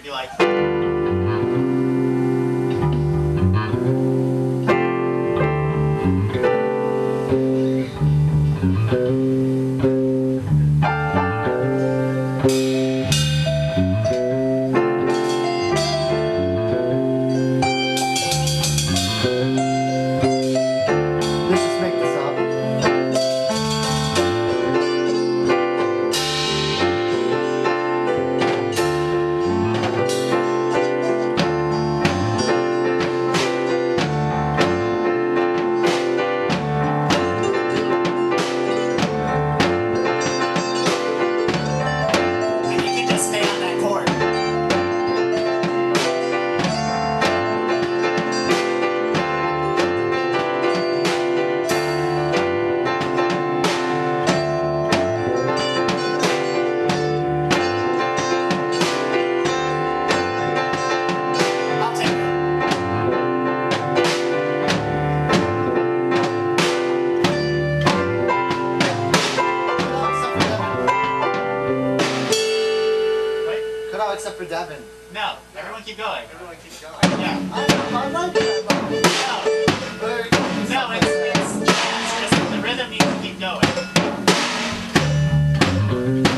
could be like. Let's for Devin. No, everyone keep going. Everyone keep going. Yeah. Oh, I, I that. No. No, it's, it's, it's just the rhythm needs to keep going.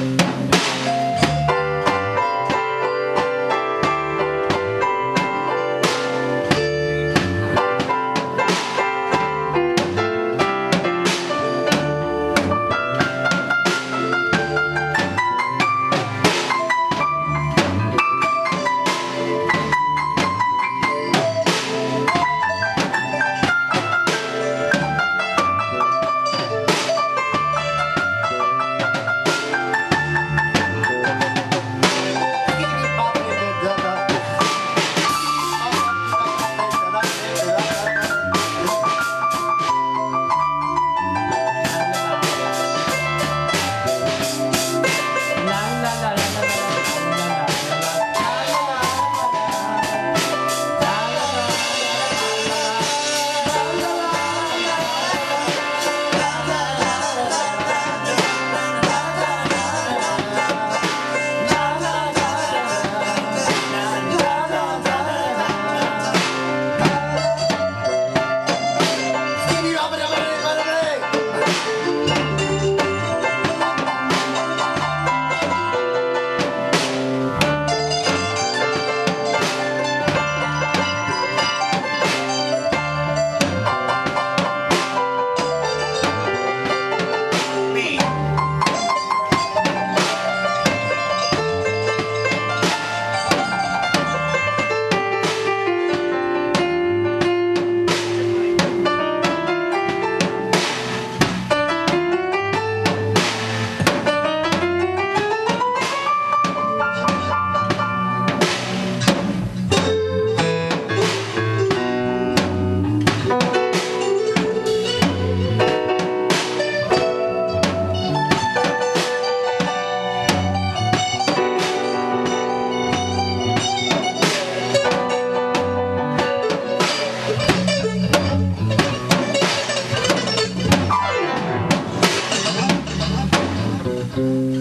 Thank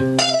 you.